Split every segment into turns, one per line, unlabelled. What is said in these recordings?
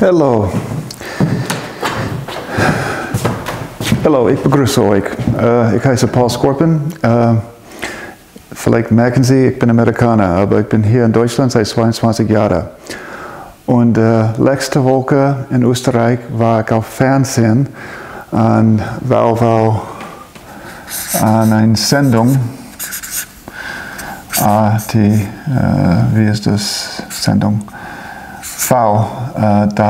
Hallo. Hallo, ich begrüße euch. Uh, ich heiße Paul Scorpion. Uh, vielleicht merken Sie, ich bin Amerikaner, aber ich bin hier in Deutschland seit 22 Jahren. Und uh, letzte Woche in Österreich war ich auf Fernsehen an Valval an einer Sendung. die, wie ist das Sendung? v.at.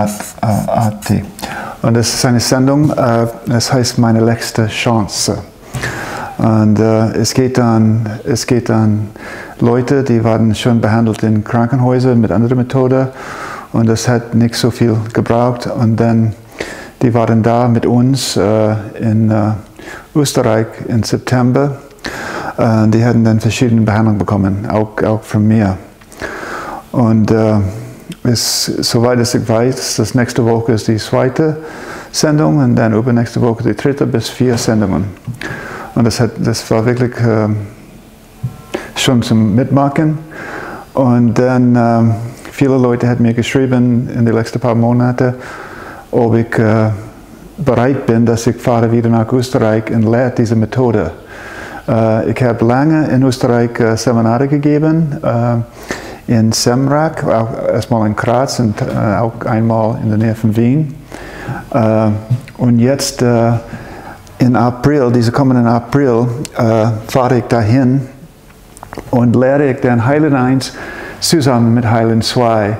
Und das ist eine Sendung, das heißt Meine letzte Chance. Und es, geht an, es geht an Leute, die waren schon behandelt in Krankenhäusern mit anderen Methoden und das hat nicht so viel gebraucht. Und dann, die waren da mit uns in Österreich im September. die hatten dann verschiedene Behandlungen bekommen, auch, auch von mir. Und ist, soweit ich weiß, das nächste Woche ist die zweite Sendung und dann übernächste Woche die dritte bis vier Sendungen. Und das, hat, das war wirklich äh, schon zum Mitmachen. Und dann äh, viele Leute haben mir geschrieben in den letzten paar Monaten, ob ich äh, bereit bin, dass ich fahre wieder nach Österreich und lehre diese Methode. Äh, ich habe lange in Österreich äh, Seminare gegeben äh, in Semrak, auch erstmal in Graz und äh, auch einmal in der Nähe von Wien. Äh, und jetzt äh, in April, diese kommenden April, äh, fahre ich dahin und lehre ich den Heilen 1 zusammen mit Heilen 2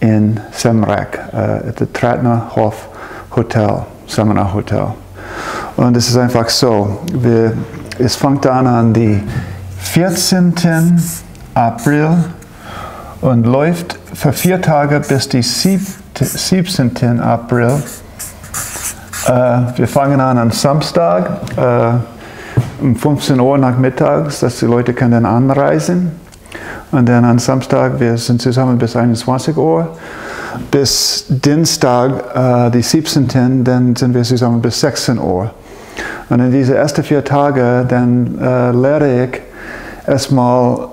in Semrak, äh, der Tratner Hof Hotel, Seminar Hotel. Und es ist einfach so, wir, es fängt an an die 14. April und läuft für vier Tage bis die 17. April. Äh, wir fangen an am Samstag äh, um 15 Uhr nachmittags, dass die Leute können dann anreisen. Und dann am Samstag, wir sind zusammen bis 21 Uhr. Bis Dienstag, äh, die 17. dann sind wir zusammen bis 16 Uhr. Und in diese ersten vier Tage, dann äh, lehre ich erstmal,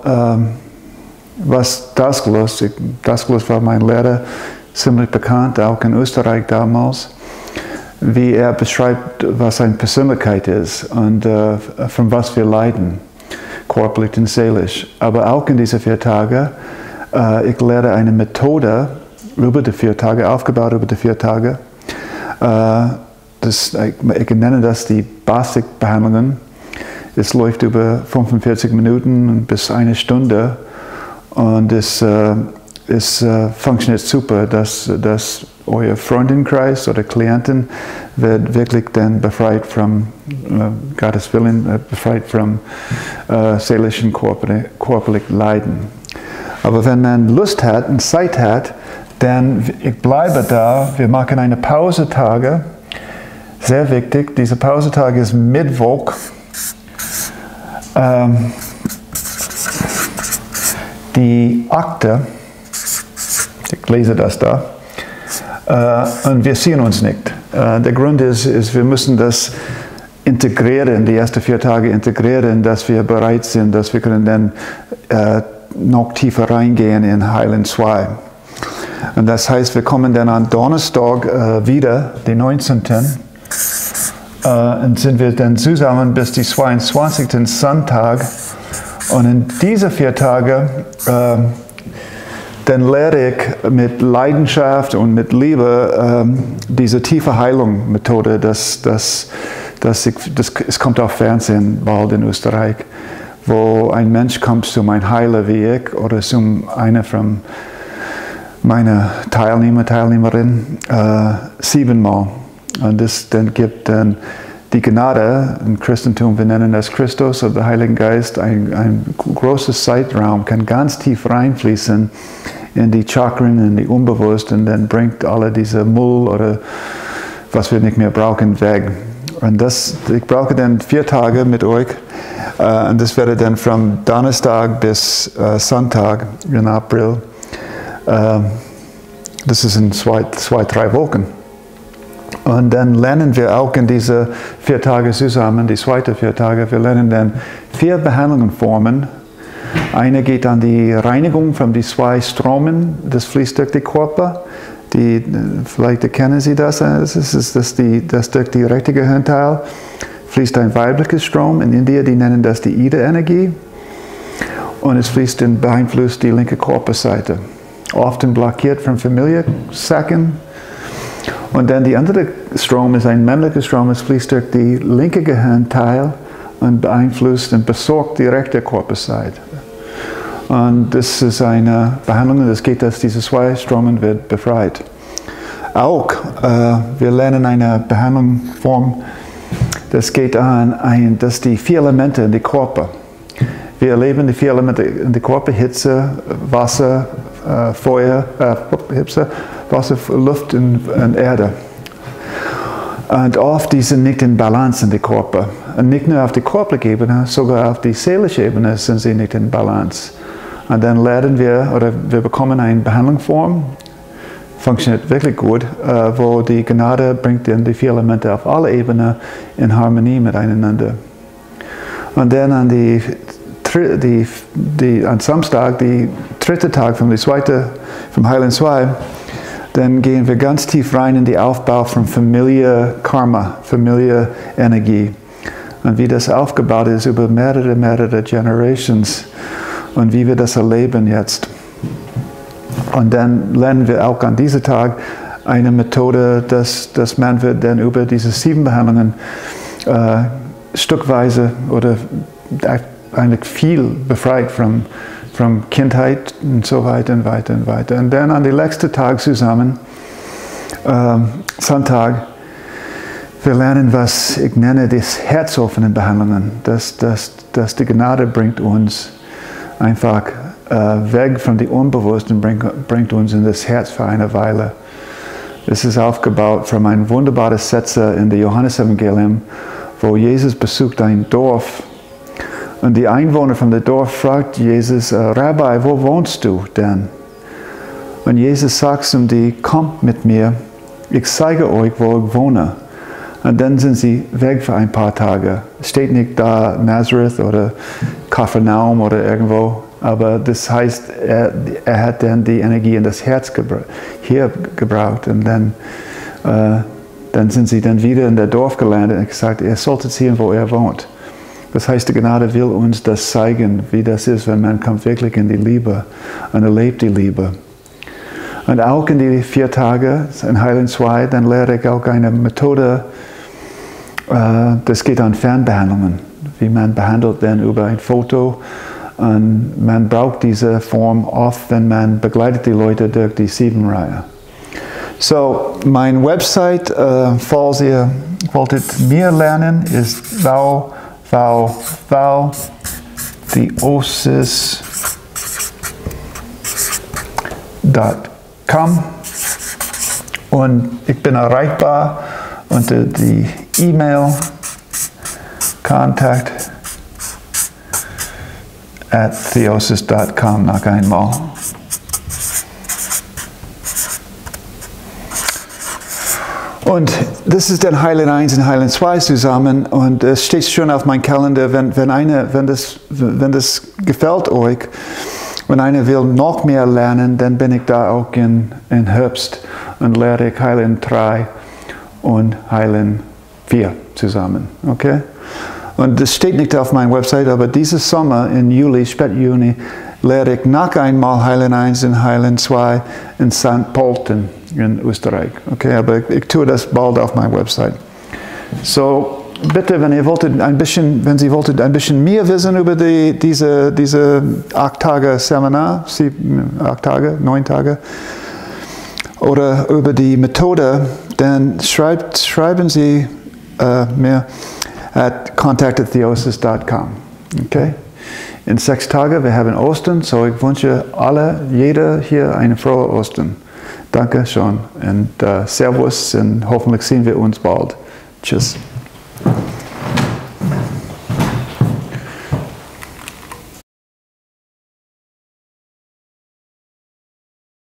was Dasglus, Dasglus war mein Lehrer, ziemlich bekannt, auch in Österreich damals, wie er beschreibt, was seine Persönlichkeit ist und äh, von was wir leiden, körperlich und seelisch. Aber auch in diesen vier Tagen, äh, ich lehre eine Methode über die vier Tage, aufgebaut über die vier Tage. Äh, das, ich, ich nenne das die Basic-Behandlungen. Es läuft über 45 Minuten bis eine Stunde und es, äh, es äh, funktioniert super, dass, dass euer Freundenkreis oder Klienten wird wirklich dann befreit von äh, Gottes Willen, äh, befreit von äh, seelischen körperlichen Leiden. Aber wenn man Lust hat und Zeit hat, dann ich bleibe da. Wir machen eine Pausetage. Sehr wichtig. Diese Pausetage ist Mittwoch. Ähm, die Akte, ich lese das da, äh, und wir sehen uns nicht. Äh, der Grund ist, ist, wir müssen das integrieren, die ersten vier Tage integrieren, dass wir bereit sind, dass wir können dann äh, noch tiefer reingehen in Heilen 2. Und das heißt, wir kommen dann am Donnerstag äh, wieder, den 19. Äh, und sind wir dann zusammen bis die 22. Sonntag und in diese vier Tage, äh, dann lehre ich mit Leidenschaft und mit Liebe äh, diese tiefe Heilung-Methode. Das, das, das, ich, das, es kommt auf Fernsehen bald in Österreich, wo ein Mensch kommt zu meinem Heiler wie ich oder zu einer von meinen Teilnehmer, Teilnehmerin äh, siebenmal. Und das dann gibt dann die Gnade im Christentum, wir nennen das Christus oder der Heilige Geist, ein, ein großes Zeitraum kann ganz tief reinfließen in die Chakren, in die Unbewusst und dann bringt alle diese Müll oder was wir nicht mehr brauchen weg. Und das, ich brauche dann vier Tage mit euch uh, und das wäre dann von Donnerstag bis uh, Sonntag im April. Uh, das ist in zwei, zwei, drei Wochen. Und dann lernen wir auch in diese vier Tage zusammen, die zweite vier Tage, wir lernen dann vier Behandlungsformen. Eine geht an die Reinigung von den zwei Stromen, das fließt durch den Körper. die, vielleicht kennen Sie das, das ist, das, die, das durch die rechte Gehirnteil fließt ein weibliches Strom. In Indien, die nennen das die Ida-Energie. Und es fließt und beeinflusst die linke Körperseite. Oft blockiert von Familiensacken. Und dann die andere Strom ist ein männlicher Strom, es fließt durch die linke Gehirnteil und beeinflusst und besorgt die rechte Körperseite. Und das ist eine Behandlung, das geht, dass diese zwei Stromen wird befreit. Auch, äh, wir lernen eine Behandlungsform, das geht an, ein, dass die vier Elemente in die Körper. Wir erleben die vier Elemente in die Körper, Hitze, Wasser, äh, Feuer, äh, Hitze, Wasser, Luft und, und Erde. Und oft die sind nicht in Balance in die Körper. Und nicht nur auf die körperliche Ebene, sogar auf die seelische Ebene sind sie nicht in Balance. Und dann lernen wir, oder wir bekommen eine Behandlungsform, funktioniert wirklich gut, äh, wo die Gnade bringt dann die vier Elemente auf alle Ebenen in Harmonie miteinander. Und dann an die, die, die, an Samstag, die dritte Tag vom, zweite, vom Heilen 2, dann gehen wir ganz tief rein in den Aufbau von Familie Karma, Familie Energie. Und wie das aufgebaut ist über mehrere, mehrere Generations und wie wir das erleben jetzt. Und dann lernen wir auch an diesem Tag eine Methode, dass, dass man wird dann über diese sieben Behandlungen äh, stückweise oder eigentlich viel befreit von, von Kindheit und so weiter und weiter und weiter. Und dann an den letzten Tag zusammen, äh, Sonntag, wir lernen, was ich nenne, das herzoffenen Behandlungen, dass, dass, dass die Gnade bringt uns einfach äh, weg von dem Unbewussten, bringt, bringt uns in das Herz für eine Weile. Es ist aufgebaut von einem wunderbaren Sätze in der Johannesevangelium, wo Jesus besucht ein Dorf und die Einwohner von dem Dorf fragt Jesus, äh, Rabbi, wo wohnst du denn? Und Jesus sagt zu ihm, kommt mit mir, ich zeige euch, wo ich wohne. Und dann sind sie weg für ein paar Tage. Steht nicht da Nazareth oder Kapernaum oder irgendwo, aber das heißt, er, er hat dann die Energie in das Herz gebra hier gebraucht und dann, äh, dann sind sie dann wieder in der Dorf gelandet und gesagt, ihr solltet sehen, wo er wohnt. Das heißt, die Gnade will uns das zeigen, wie das ist, wenn man kommt wirklich in die Liebe und erlebt die Liebe. Und auch in die vier Tage in Heilen 2, dann lehre ich auch eine Methode, äh, das geht an Fernbehandlungen, wie man behandelt dann über ein Foto. Und man braucht diese Form oft, wenn man begleitet die Leute durch die Siebenreihe. So, mein Website, äh, falls ihr wolltet mehr lernen, ist www.theosis.com und ich bin erreichbar unter die E-Mail contact at theosis.com noch einmal. Und das ist dann Heilen 1 und Heilen 2 zusammen und es steht schon auf meinem Kalender, wenn, wenn, eine, wenn, das, wenn das gefällt euch, wenn einer will noch mehr lernen, dann bin ich da auch in, in Herbst und lehre ich Heilen 3 und Heilen 4 zusammen. Okay? Und das steht nicht auf meiner Website, aber dieses Sommer, im Juli, spät Juni, lehre ich noch einmal Heilen 1 und Heilen 2 in St. Polten in Österreich. Okay, aber ich, tue das bald auf meiner Website. So, bitte, wenn ihr wolltet ein bisschen, wenn Sie wolltet ein bisschen mehr wissen über die, diese, diese acht Tage Seminar, sieben, acht Tage, neun Tage, oder über die Methode, dann schreibt, schreiben Sie äh, mir at contact@theosis.com. Okay? In sechs Tagen, wir haben Ostern, so ich wünsche alle, jeder hier eine frohe Ostern. Danke schon und uh, Servus und hoffentlich sehen wir uns bald. Tschüss.